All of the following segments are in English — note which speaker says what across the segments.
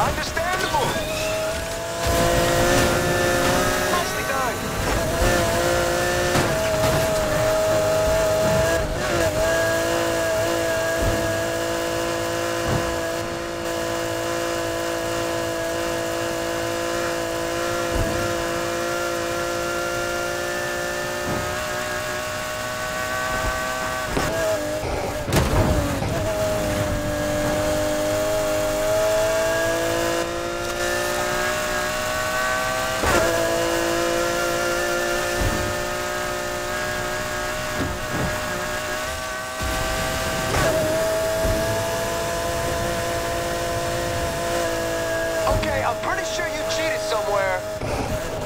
Speaker 1: Understandable. Pretty sure you cheated somewhere.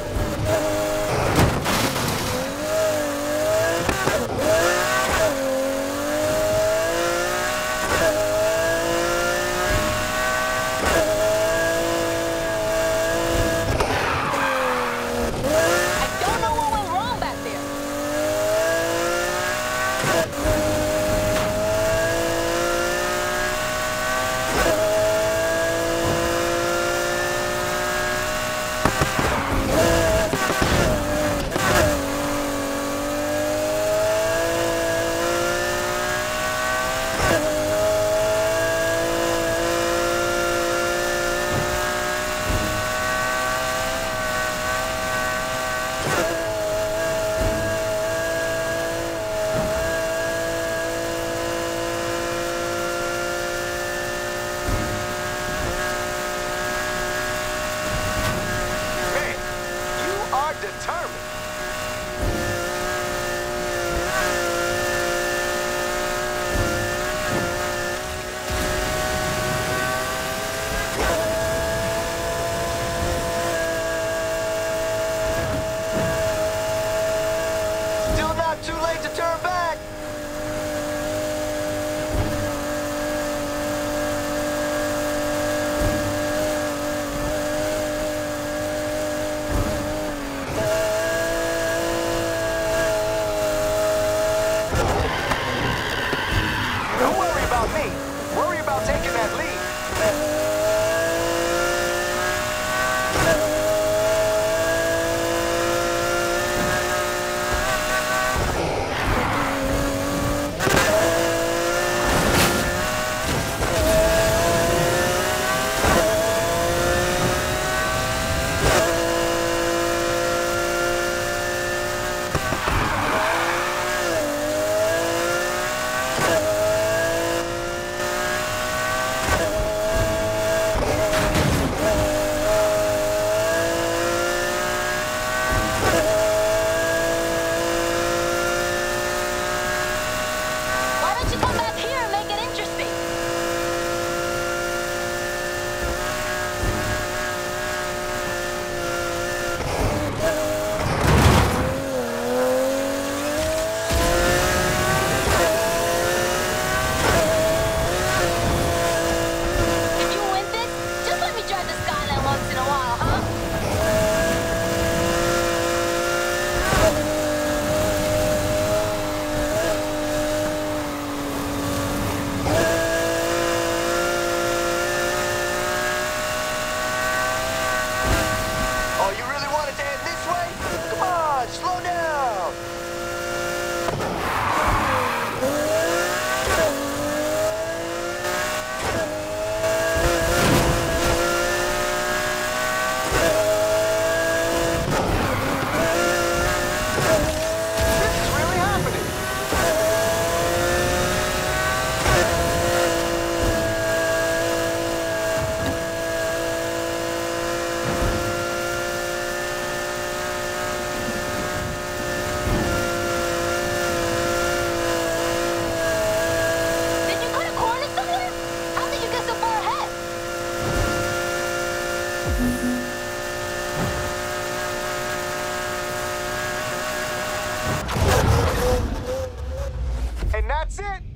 Speaker 2: Oh, And that's it.